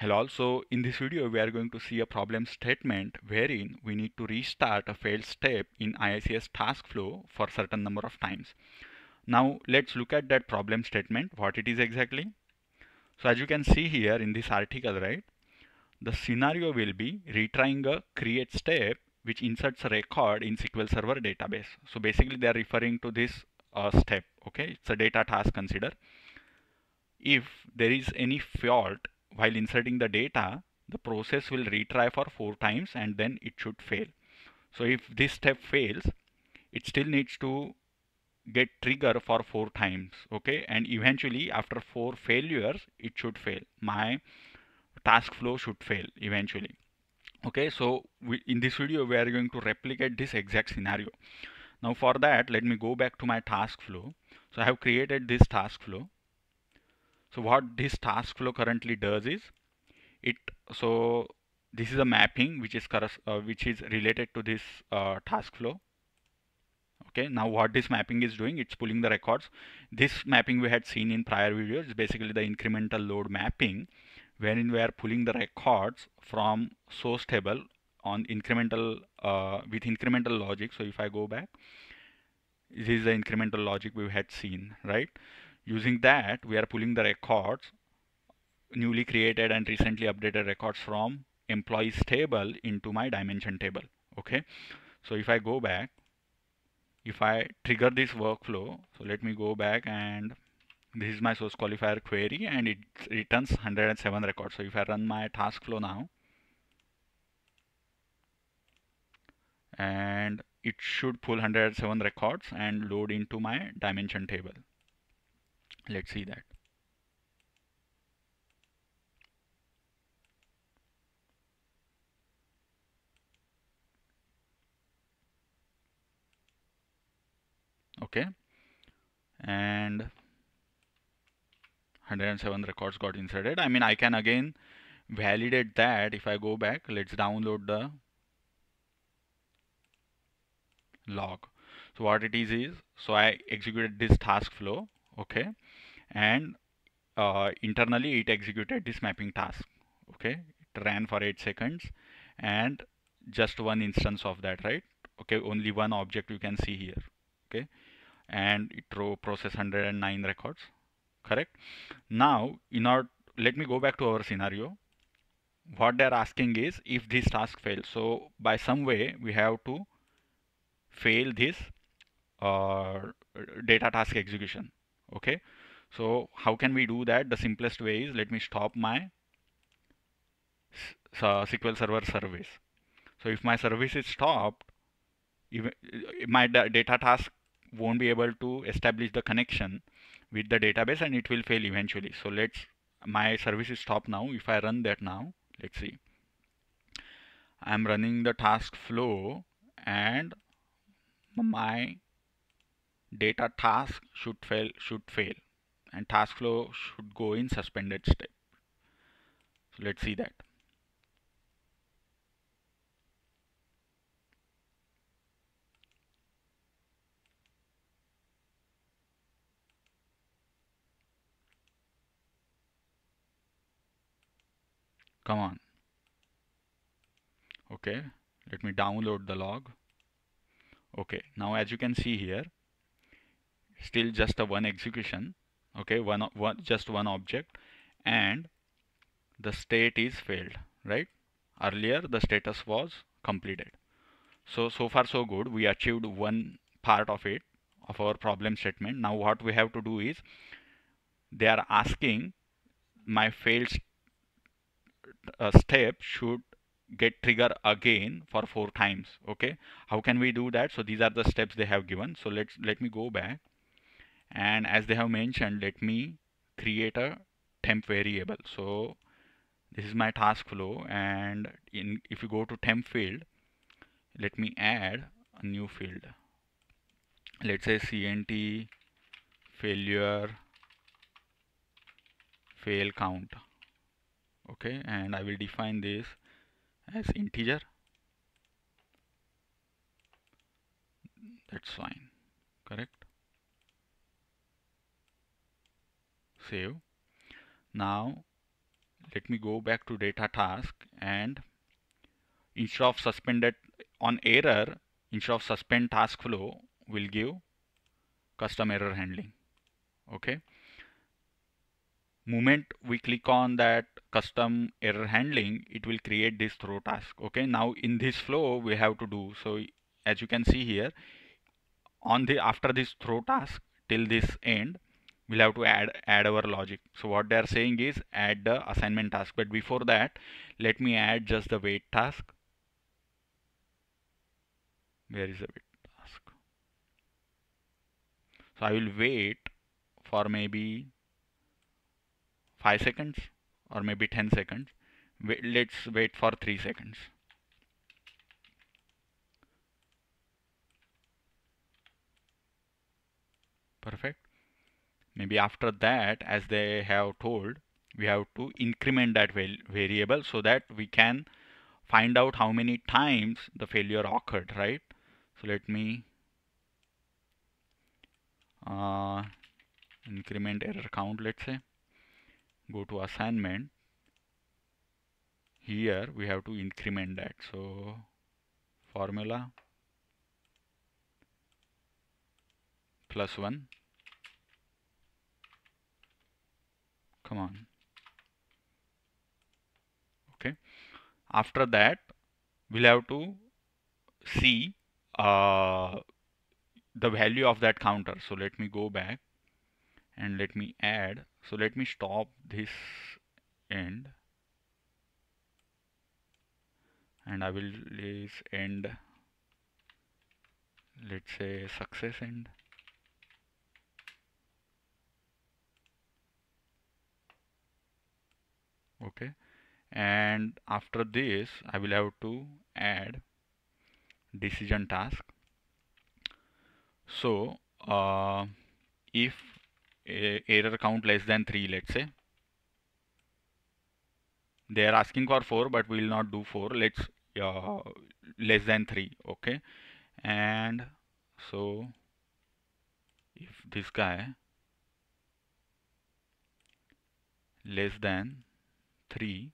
Hello, so in this video we are going to see a problem statement wherein we need to restart a failed step in IICS task flow for certain number of times. Now let's look at that problem statement, what it is exactly. So as you can see here in this article, right, the scenario will be retrying a create step which inserts a record in SQL Server database. So basically they are referring to this uh, step, okay, it's a data task consider. If there is any fault while inserting the data, the process will retry for four times and then it should fail. So if this step fails, it still needs to get trigger for four times okay? And eventually after four failures it should fail. My task flow should fail eventually okay? So we, in this video we are going to replicate this exact scenario. Now for that let me go back to my task flow. So I have created this task flow so what this task flow currently does is it so this is a mapping which is uh, which is related to this uh, task flow. Okay now what this mapping is doing it's pulling the records. This mapping we had seen in prior videos basically the incremental load mapping wherein we are pulling the records from source table on incremental uh, with incremental logic. So if I go back this is the incremental logic we had seen right Using that, we are pulling the records, newly created and recently updated records from employees table into my dimension table. Okay. So if I go back, if I trigger this workflow, so let me go back and this is my source qualifier query and it returns 107 records. So if I run my task flow now, and it should pull 107 records and load into my dimension table let's see that. Okay. And 107 records got inserted. I mean I can again validate that if I go back. Let's download the log. So what it is is so I executed this task flow okay? And uh, internally it executed this mapping task okay? It ran for 8 seconds and just one instance of that right? Okay only one object you can see here okay? And it process 109 records correct? Now in order let me go back to our scenario. What they're asking is if this task fails. So by some way we have to fail this uh, data task execution okay? So how can we do that? The simplest way is let me stop my SQL uh, Server service. So if my service is stopped even uh, my data task won't be able to establish the connection with the database and it will fail eventually. So let's my service is stopped now. If I run that now let's see. I'm running the task flow and my data task should fail should fail and task flow should go in suspended state. So let's see that. Come on. Okay let me download the log. Okay now as you can see here still just a one execution okay one, one just one object and the state is failed right? Earlier the status was completed. So so far so good. We achieved one part of it of our problem statement. Now what we have to do is they are asking my failed uh, step should get trigger again for four times okay? How can we do that? So these are the steps they have given. So let's let me go back and as they have mentioned let me create a temp variable. So this is my task flow. And in if you go to temp field let me add a new field. Let's say cnt failure fail count. Okay and I will define this as integer. That's fine correct save. Now let me go back to data task and instead of suspended on error instead of suspend task flow we'll give custom error handling. Okay? Moment we click on that custom error handling it will create this throw task. Okay? Now in this flow we have to do so as you can see here on the after this throw task till this end we'll have to add add our logic. So what they are saying is add the assignment task. But before that let me add just the wait task. Where is the wait task? So I will wait for maybe 5 seconds or maybe 10 seconds. Wait, let's wait for 3 seconds. Perfect maybe after that as they have told we have to increment that variable so that we can find out how many times the failure occurred right? So let me uh, increment error count let's say. Go to assignment. Here we have to increment that. So formula plus 1 come on. Okay. After that we'll have to see uh, the value of that counter. So let me go back and let me add. So let me stop this end. And I will this end. Let's say success end okay? And after this I will have to add decision task. So uh, if error count less than 3 let's say they are asking for 4 but we will not do 4 let's uh, less than 3 okay? And so if this guy less than 3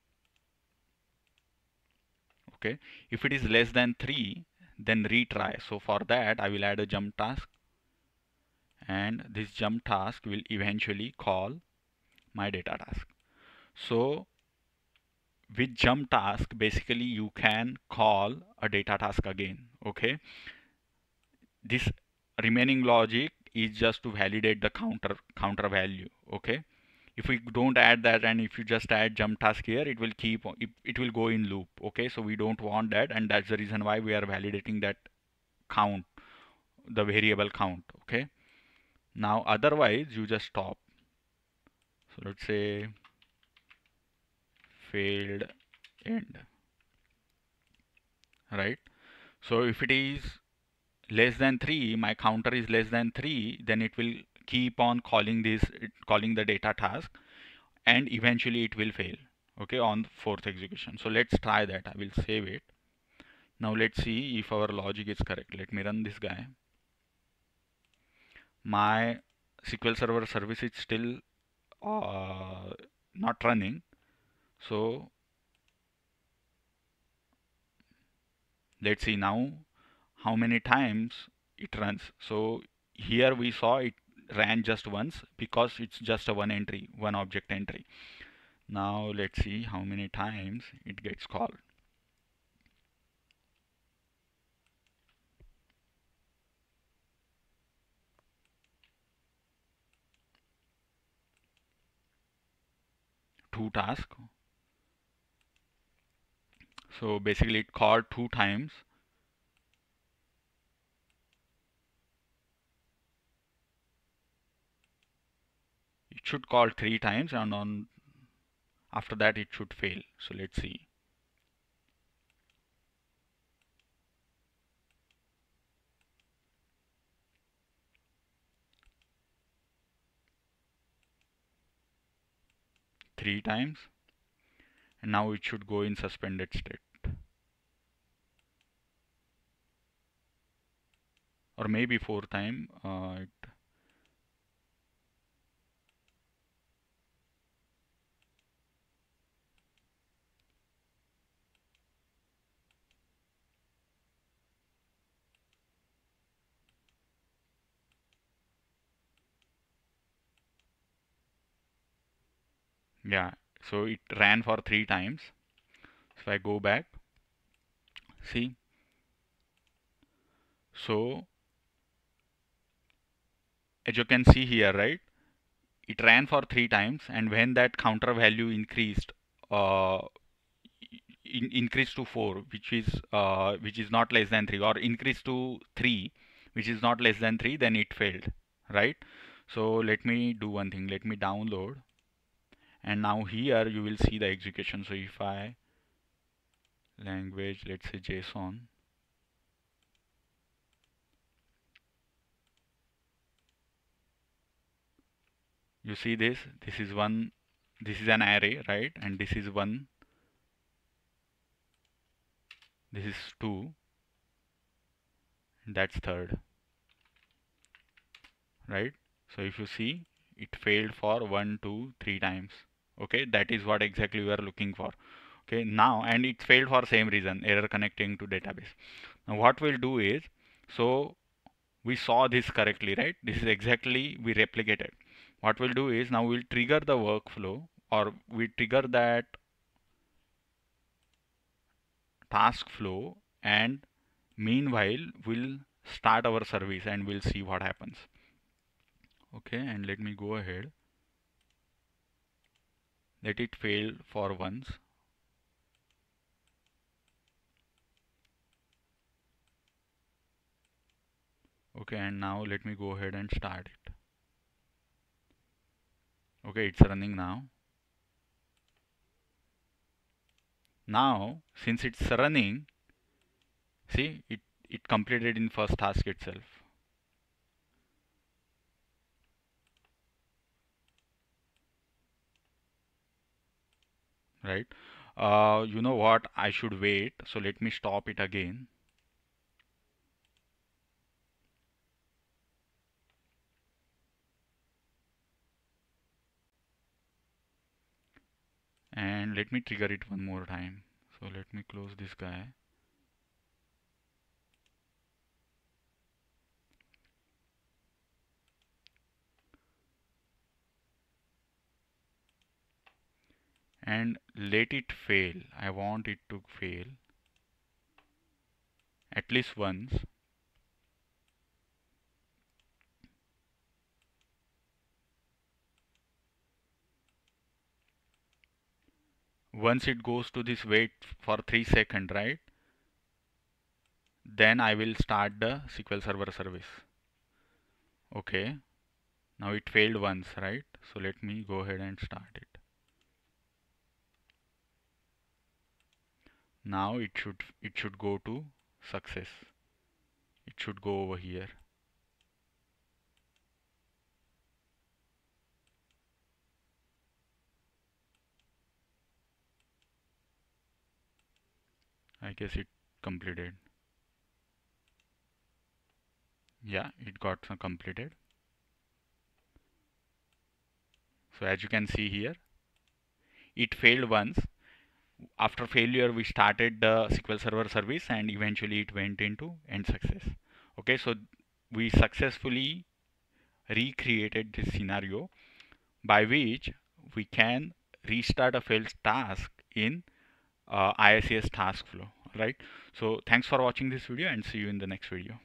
okay? If it is less than 3 then retry. So for that I will add a jump task. And this jump task will eventually call my data task. So with jump task basically you can call a data task again okay? This remaining logic is just to validate the counter counter value okay if we don't add that and if you just add jump task here it will keep it, will go in loop okay? So we don't want that and that's the reason why we are validating that count the variable count okay? Now otherwise you just stop. So let's say failed end right? So if it is less than 3 my counter is less than 3 then it will keep on calling this calling the data task and eventually it will fail okay on fourth execution. So let's try that. I will save it. Now let's see if our logic is correct. Let me run this guy. My SQL Server service is still uh, not running. So let's see now how many times it runs. So here we saw it ran just once because it's just a one entry one object entry. Now let's see how many times it gets called. Two tasks so basically it called two times should call three times and on after that it should fail. So let's see. Three times. And now it should go in suspended state. Or maybe four time uh, it yeah. So it ran for three times. If I go back. See? So as you can see here right? It ran for three times and when that counter value increased uh, in, increased to 4 which is uh, which is not less than 3 or increased to 3 which is not less than 3 then it failed right? So let me do one thing. Let me download and now here you will see the execution. So if I language let's say JSON. You see this? This is one this is an array right? And this is one this is two. That's third right? So if you see it failed for one two three times okay? That is what exactly we are looking for okay? Now and it failed for same reason error connecting to database. Now what we'll do is so we saw this correctly right? This is exactly we replicated. What we'll do is now we'll trigger the workflow or we trigger that task flow and meanwhile we'll start our service and we'll see what happens. Okay and let me go ahead let it fail for once. Okay and now let me go ahead and start it. Okay it's running now. Now since it's running see it it completed in first task itself right? Uh, you know what? I should wait. So let me stop it again. And let me trigger it one more time. So let me close this guy and let it fail. I want it to fail at least once. Once it goes to this wait for 3 second right? Then I will start the SQL Server service. Okay. Now it failed once right? So let me go ahead and start it now it should it should go to success. It should go over here. I guess it completed. Yeah it got completed. So as you can see here it failed once after failure we started the SQL Server service and eventually it went into end success. Okay so we successfully recreated this scenario by which we can restart a failed task in uh, IICS task flow right? So thanks for watching this video and see you in the next video